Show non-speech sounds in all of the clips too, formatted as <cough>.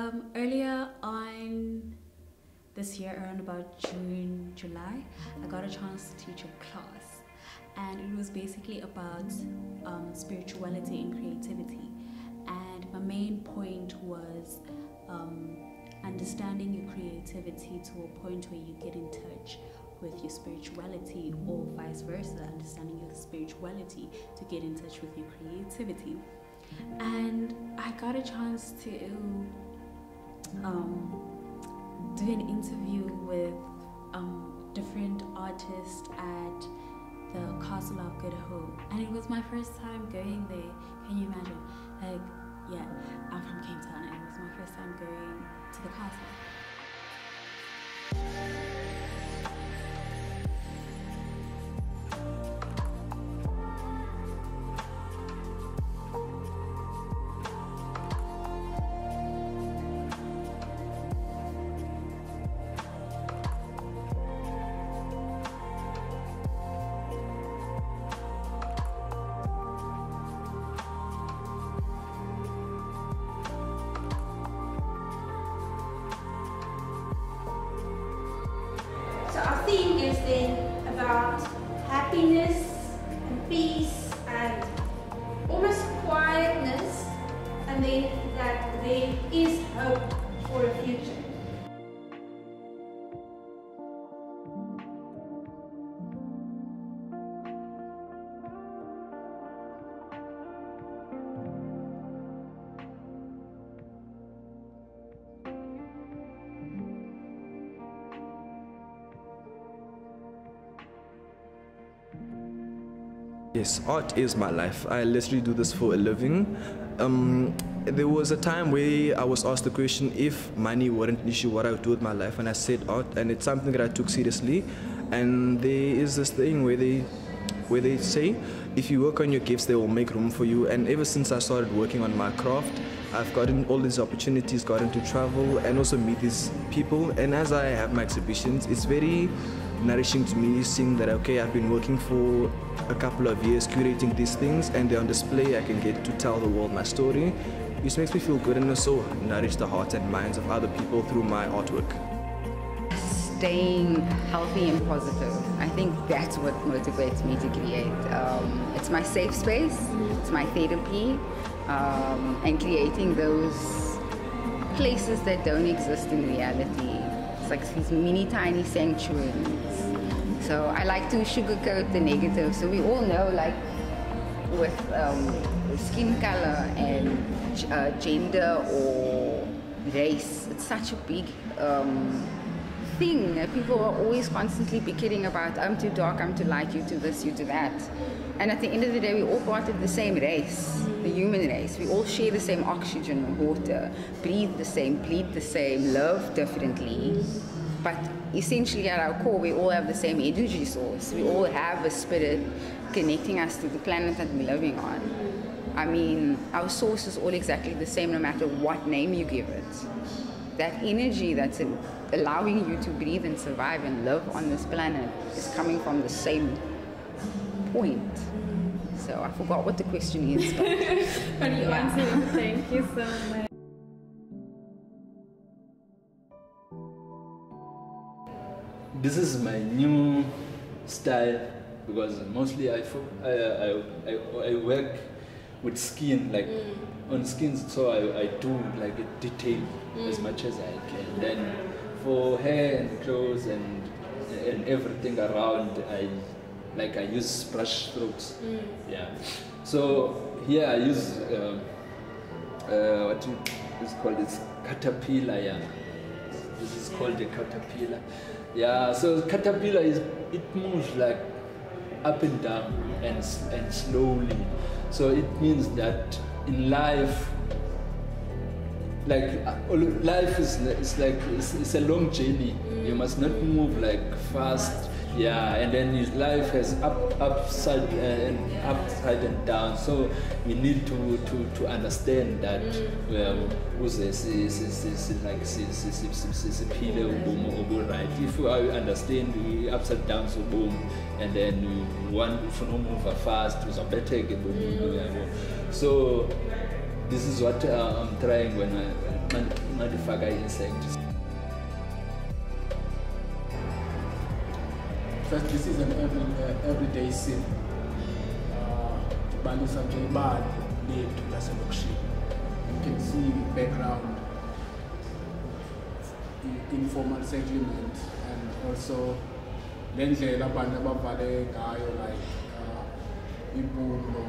Um, earlier on this year, around about June, July, I got a chance to teach a class, and it was basically about um, spirituality and creativity. And my main point was um, understanding your creativity to a point where you get in touch with your spirituality, or vice versa, understanding your spirituality to get in touch with your creativity. And I got a chance to um, do an interview with um, different artists at the Castle of Good Hope, and it was my first time going there. Can you imagine? Like, yeah, I'm from Cape Town, and it was my first time going to the castle. Yes, art is my life. I literally do this for a living. Um, there was a time where I was asked the question if money weren't an issue, what I would do with my life, and I said art, and it's something that I took seriously. And there is this thing where they, where they say, if you work on your gifts, they will make room for you. And ever since I started working on my craft, I've gotten all these opportunities, gotten to travel and also meet these people. And as I have my exhibitions, it's very nourishing to me seeing that okay I've been working for a couple of years curating these things and they're on display I can get to tell the world my story which makes me feel good and also nourish the hearts and minds of other people through my artwork. Staying healthy and positive. I think that's what motivates me to create. Um, it's my safe space, it's my therapy, um, and creating those places that don't exist in reality. It's like these mini tiny sanctuaries. So I like to sugarcoat the negative. So we all know, like, with um, skin color and uh, gender or race, it's such a big um, thing that people are always constantly bickering about. I'm too dark, I'm too light, you to this, you to that. And at the end of the day, we all part of the same race, the human race. We all share the same oxygen and water, breathe the same, bleed the same, love differently. But essentially, at our core, we all have the same energy source. We all have a spirit connecting us to the planet that we're living on. I mean, our source is all exactly the same no matter what name you give it. That energy that's allowing you to breathe and survive and live on this planet is coming from the same point. So I forgot what the question is. But <laughs> But you Yeah. answered. Thank you so much. this is my new style because mostly I, fo- I, I, I, I work with skin like mm. on skin so I, I do like a detail mm. as much as I can then for hair and clothes and and everything around I like I use brush strokes yeah so here I use um, uh, what is called it's caterpillar yeah this is called a caterpillar. Yeah, so caterpillar is it moves like up and down and and slowly. So it means that in life, like uh, life is, is like it's, it's a long journey. You must not move like fast. Yeah, and then his life has up, upside uh, and upside and down. So we need to to, to understand that ukuze si- si- si- si- like si- si- si- si- si- siphile ubomi obu-right. If I understand we upside down so boom, and then want ufuna umuva fast uzabetheke ebomini yabo. So this is what uh, I'm trying when I when ngadifaka First, this is an every, uh, everyday scene. Uh, balisa nje ibali lethu laselokishini. You can see background, i- informal settlement, and also le ndlela abantu abavale ngayo like uh, impumlo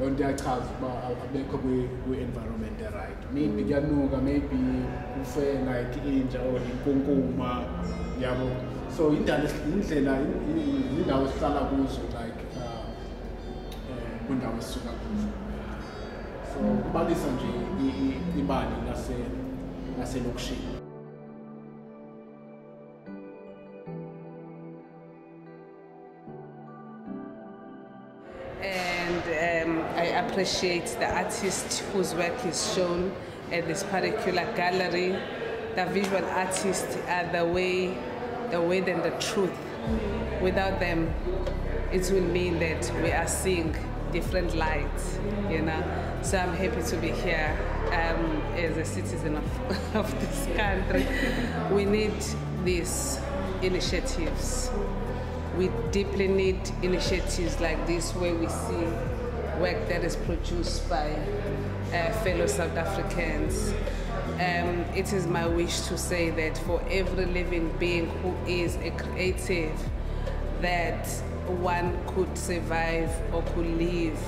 loo nto iyachaza uba abekho kwi- kwi-environment right maybe kuyanuka maybe kufe like inja or inkunkuma. Yabo so indlela indlela indawo esihlala kuzo like uh, eh, kwindawo esisuka kuzo so kubalisa i- ibali lase- laselokishini and um, I appreciate the artist whose work is shown at this particular gallery. The visual artists are the way, the way and the truth. Without them, it will mean that we are seeing different lights, you know. So I'm happy to be here um, as a citizen of, <laughs> of this country. We need these initiatives we deeply need initiatives like this where we see work that is produced by uh, fellow South Africans. Um, it is my wish to say that for every living being who is a creative, that one could survive or could live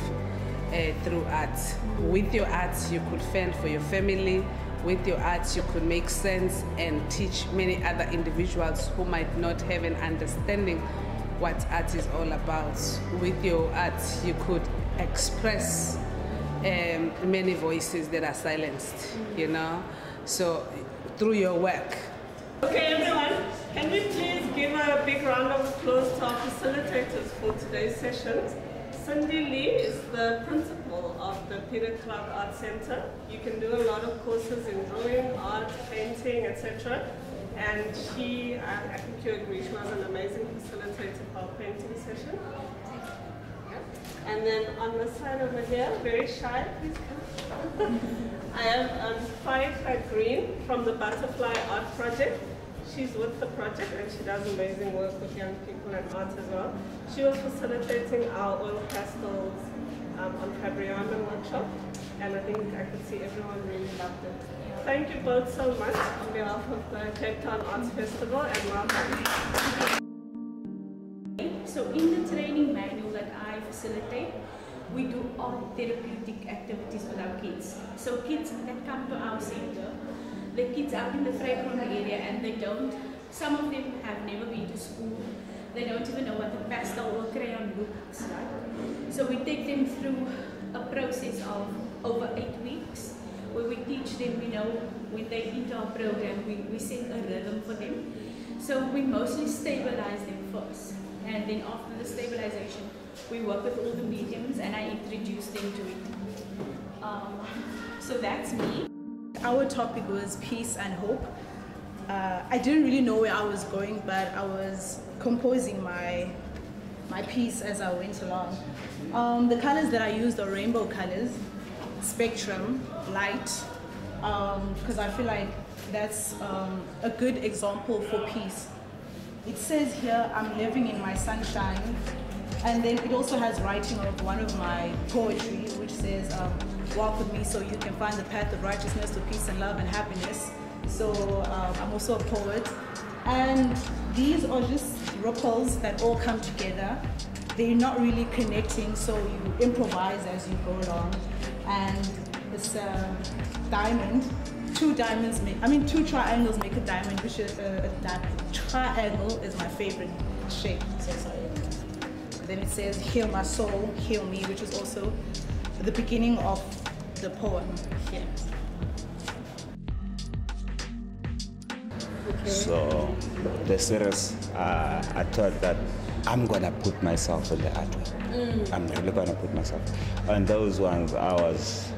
uh, through art. With your art, you could fend for your family. With your art, you could make sense and teach many other individuals who might not have an understanding what art is all about. With your art, you could express um, many voices that are silenced, you know? So, through your work, Okay, everyone, can we please give a big round of applause to our facilitators for today's session? Cindy Lee is the principal of the Peter Clarke Art Center. You can do a lot of courses in drawing, art, painting, etc. And she, I, I think you agree, she was an amazing facilitator for our painting session. And then on the side over here, very shy, please come. <laughs> I have um, Firecat Green from the Butterfly Art Project. She's with the project and she does amazing work with young people and art as well. She was facilitating our oil pastels um, on Fabriano workshop and I think I could see everyone really loved it. Thank you both so much on behalf of the Cape Town Arts Festival and welcome. So in the training manual I facilitate, we do all therapeutic activities with our kids. So kids that come to our center, the kids out in the Vrygrond area and they don't, some of them have never been to school. They don't even know what a pastel or crayon looks like. So we take them through a process of over eight weeks where we teach them, you know, when they enter our program, we, we set a rhythm for them. So we mostly stabilize them first. And then after the stabilization, we work with all the mediums and I introduce them to it. Um, so that's me. Our topic was peace and hope. Uh, I didn't really know where I was going, but I was composing my my piece as I went along. Um, the colors that I used are rainbow colors, spectrum, light, because I feel like that's um, a good example for peace. It says here, I'm living in my sunshine. And then it also has writing of one of my poetry, which says, um, Walk with me so you can find the path of righteousness to peace and love and happiness. So um, I'm also a poet. And these are just ripples that all come together. They're not really connecting, so you improvise as you go along. And this um, diamond, two diamonds make, I mean, two triangles make a diamond, which is a, a di- triangle is my favorite shape. So sorry. Then it says, Heal my soul, heal me, which is also the beginning of the poem here. So the series, uh, I thought that I'm gonna put myself in the artwork. I'm really gonna put myself. On those ones, I was,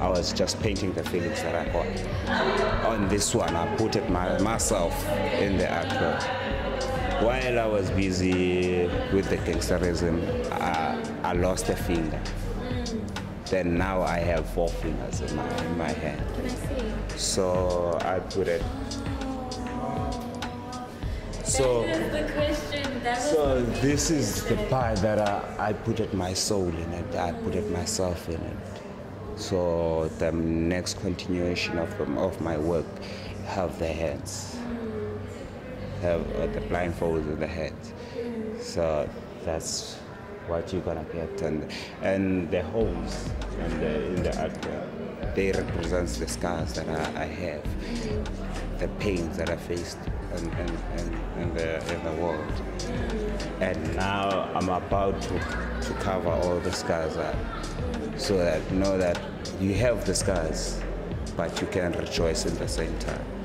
I was just painting the feelings that I got. On this one, I put it my, myself in the artwork. While I was busy with the gangsterism, I, I lost a finger. then now I have four fingers in my, in my hand. Can I see? So I put it. So, that is the question. That was so this is the part that I, I put it my soul in it. I put it myself in it. So the next continuation of, of my work have the hands, have uh, the blindfolds in the head. So that's what you're gonna get, and and the holes in the in the actor, they represent the scars that I, I have, the pains that I faced in, in, in, in the in the world, and now I'm about to to cover all the scars up, so that you know that you have the scars, but you can rejoice in the same time.